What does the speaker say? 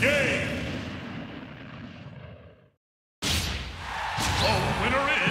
game. The winner is...